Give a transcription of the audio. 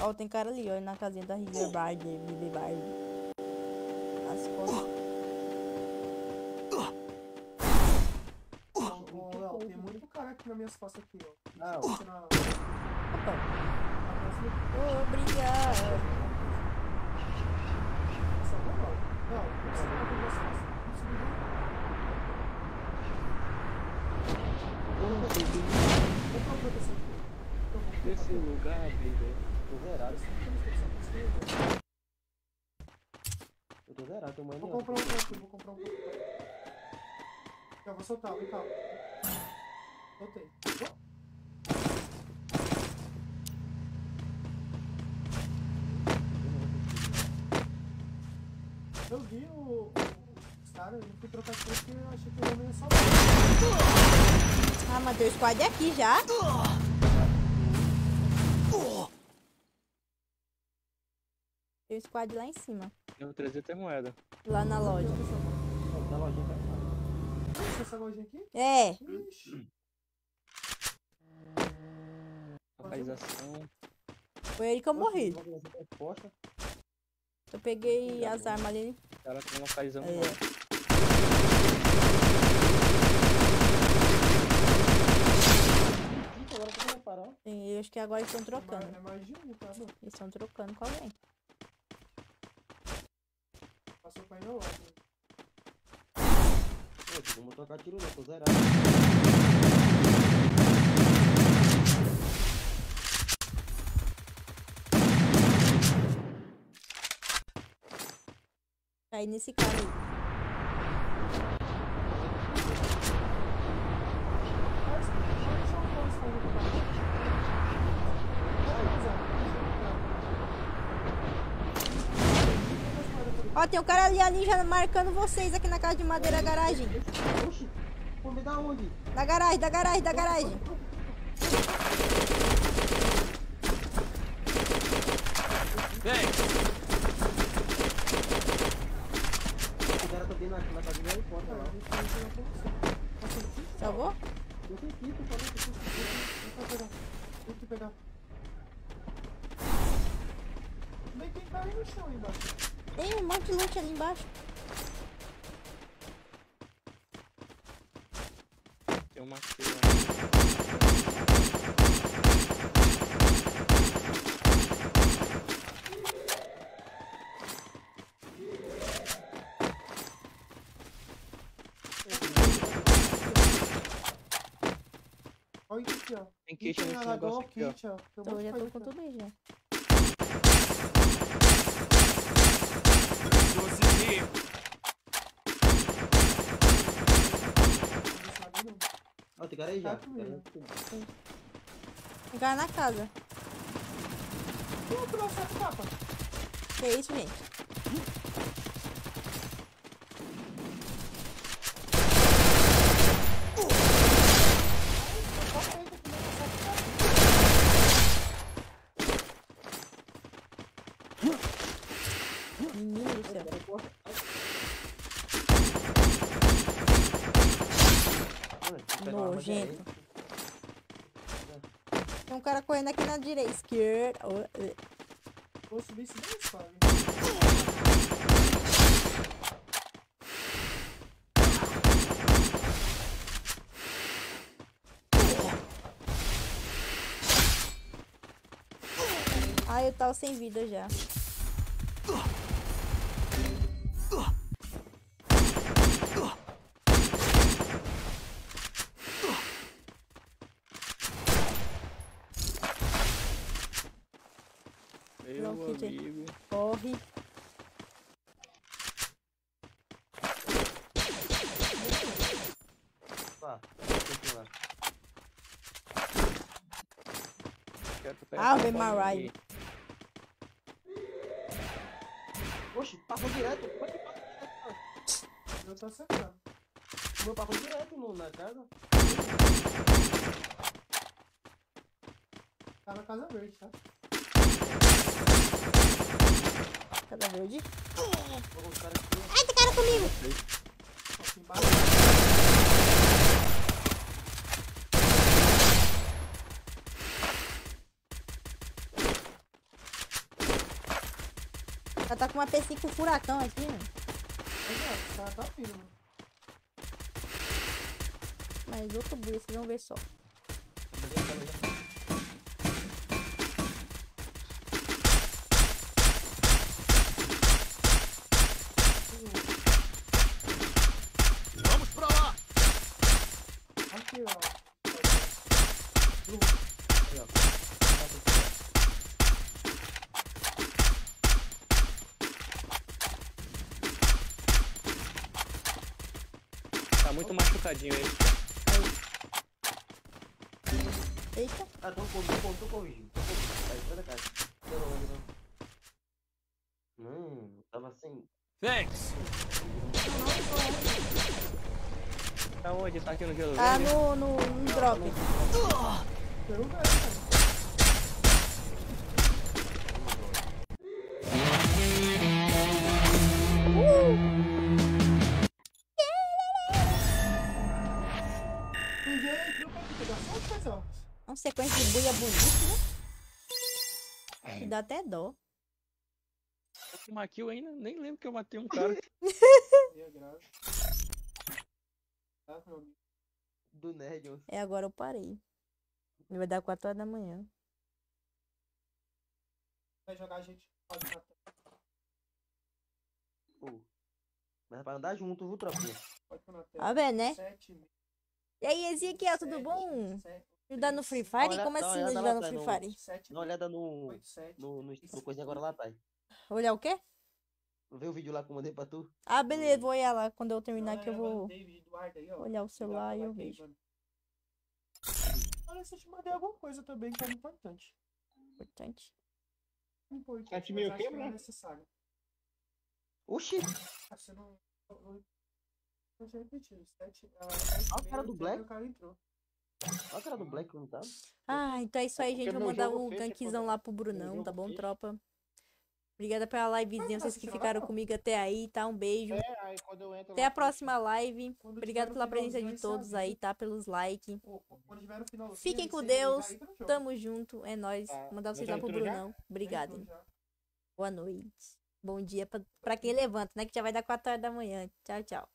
Ó, tem cara ali, ó, na casinha da Riverbard. Riverbard. As costas. Tem muito cara aqui nas minhas costas aqui, ó. Não, Opa. Obrigado. Ó. Não, você tá com duas costas. Esse lugar, velho. Tô zerado. Eu tô zerado, tem uma Vou comprar um pouco, vou comprar um pouco. Eu vou soltar, vem cá. Soltei. Eu vi o, os caras, eu não fui trocar de porque eu achei que o homem ia salvar. Ah, mas tem o squad aqui já. Tem o squad lá em cima. Deu 300 moedas. Lá na loja. Da lojinha pra cá. Essa, essa lojinha aqui? É. Ixi. Localização. Foi aí que eu morri. Eu peguei as armas ali. O cara tá localizando. É. Eu. Sim, eu acho que agora eles estão É mais, trocando. é mais de um, tá? Eles estão trocando com alguém. Pra ir na loja. Pô, tio, vamos trocar tiro não, tô zerado. Caí nesse cara aí. Mas, deixa eu pôr esse fogo pra cá. Ó, tem um cara ali, ali já marcando vocês aqui na casa de madeira garagem. Oxi, pô, me dá onde? Da garagem, da garagem, da garagem. Vem! O cara tá bem na, na casa dele, porta lá. Salvou? Eu tenho que ir, tô falando que eu tenho que ir. Vou pegar. Vou te pegar. Bem, tem cara aí no chão aí embaixo. Tem um monte de loot ali embaixo. Tem uma aqui, Olha isso aqui, ó. Tem kit na nesse lagoa, negócio aqui, ó. kit, ó. Monte já tô com tudo aí já. Consegui. ó. Tem cara aí já. Tá comigo. Um cara na casa. Capa. Que isso, gente? Coloca aí, tem que pegar o saco capa. Menino do céu. Nojento. Tem um cara correndo aqui na direita, esquerda. Eh. Vou subir esse daí, sabe? Ah, eu tava sem vida já. Não, aí. amigo. Corre. Tá, lá. Ah, Mariah. aí. Oxi, passou direto. Como é que passa direto, cara? Eu tô acertando. Meu passou direto no, na casa. Tá na casa verde, tá? bandeira verde. Ai, tem cara comigo. Ela tá com uma P5 furacão aqui, mano. Ela tá firme. Mas outro burro, vocês vão ver só. Beleza, beleza. Muito machucadinho aí. Eita. Ah, tô com, tô com, tô corrigindo. Tô corrigindo. Vai, vai da casa. Não, não, não, não. Hum, tava sem. Thanks! Tá onde? Tá aqui no gelo Tá verde? no, no, no drop. Pegou o cara, Uma sequência de buia bonita, né? Que dá até dó. Uma kill ainda? Nem lembro que eu matei um cara. É amigo? Do nerd. É, agora eu parei. Ele vai dar 4 horas da manhã. Vai jogar a gente. Pode matar. Pô. Mas é pra andar junto, viu, tropinha? Pode pôr na Tá vendo, né? E aí, Ezequiel, tudo bom? sete, Ajudar no Free Fire? Olha, Como assim ajudar no Free Fire? Dá uma olhada no. oito, sete. No, no, no coisinha agora lá atrás. Olhar o quê? Vê o vídeo lá que eu mandei pra tu. Ah, beleza, vou olhar lá. Quando eu terminar aqui, eu é, mano, vou olhar o celular e eu vejo. Olha, se eu te mandei alguma coisa também que é importante. Importante. Importante, Sete mil que é necessário. Oxi! Ah, Você não... não- tinha repetido. Sete, ah, o cara do Black. O cara entrou. Olha a cara do Black não tá. Ah, então é isso aí, É gente. Vou mandar um fecha gankzão lá pro Brunão, tá bom, tropa? Obrigada pela livezinha, vocês que ficaram comigo até aí, tá? Um beijo. É, aí Até lá, a próxima live. Obrigado pela presença de todos aí, tá? Pelos likes. Fiquem com Deus. Tamo junto, é nóis. Tá. Mandar vocês lá pro? Brunão. Obrigado. Boa noite. Bom dia pra, pra quem levanta, né? Que já vai dar 4 horas da manhã. Tchau, tchau.